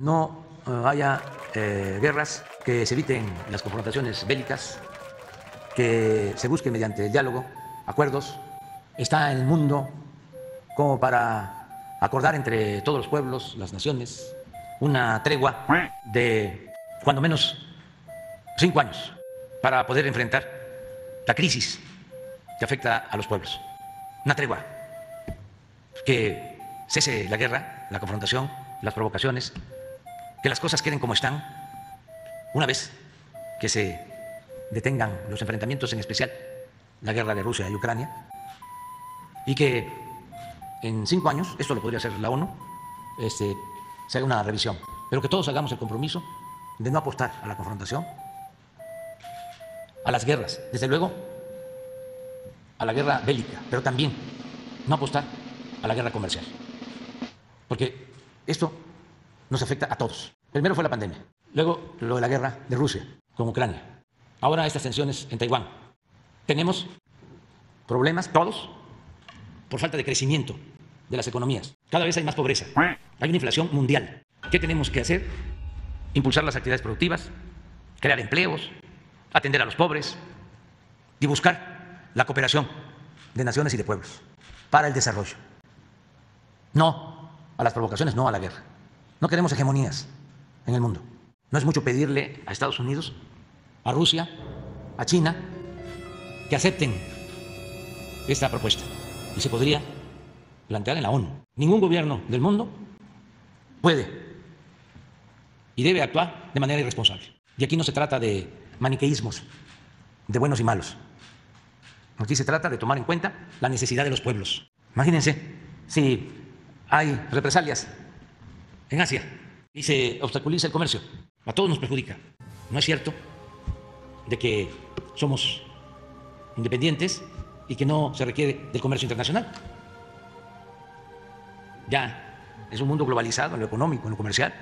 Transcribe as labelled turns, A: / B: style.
A: no eh, haya eh, guerras, que se eviten las confrontaciones bélicas, que se busque mediante el diálogo acuerdos. Está en el mundo como para acordar entre todos los pueblos, las naciones, una tregua de cuando menos cinco años para poder enfrentar la crisis que afecta a los pueblos. Una tregua que cese la guerra, la confrontación, las provocaciones, que las cosas queden como están, una vez que se detengan los enfrentamientos, en especial la guerra de Rusia y Ucrania, y que en cinco años, esto lo podría hacer la ONU, este, se haga una revisión, pero que todos hagamos el compromiso de no apostar a la confrontación, a las guerras, desde luego a la guerra bélica, pero también no apostar a la guerra comercial, porque esto nos afecta a todos. Primero fue la pandemia, luego lo de la guerra de Rusia con Ucrania, ahora estas tensiones en Taiwán. Tenemos problemas todos por falta de crecimiento de las economías. Cada vez hay más pobreza, hay una inflación mundial. ¿Qué tenemos que hacer? Impulsar las actividades productivas, crear empleos, atender a los pobres y buscar la cooperación de naciones y de pueblos para el desarrollo. No a las provocaciones, no a la guerra. No queremos hegemonías en el mundo. No es mucho pedirle a Estados Unidos, a Rusia, a China, que acepten esta propuesta. Y se podría plantear en la ONU. Ningún gobierno del mundo puede y debe actuar de manera irresponsable. Y aquí no se trata de maniqueísmos, de buenos y malos. Aquí se trata de tomar en cuenta la necesidad de los pueblos. Imagínense si hay represalias en Asia y se obstaculiza el comercio. A todos nos perjudica. No es cierto de que somos independientes y que no se requiere del comercio internacional. Ya es un mundo globalizado en lo económico, en lo comercial.